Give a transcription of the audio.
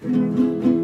Música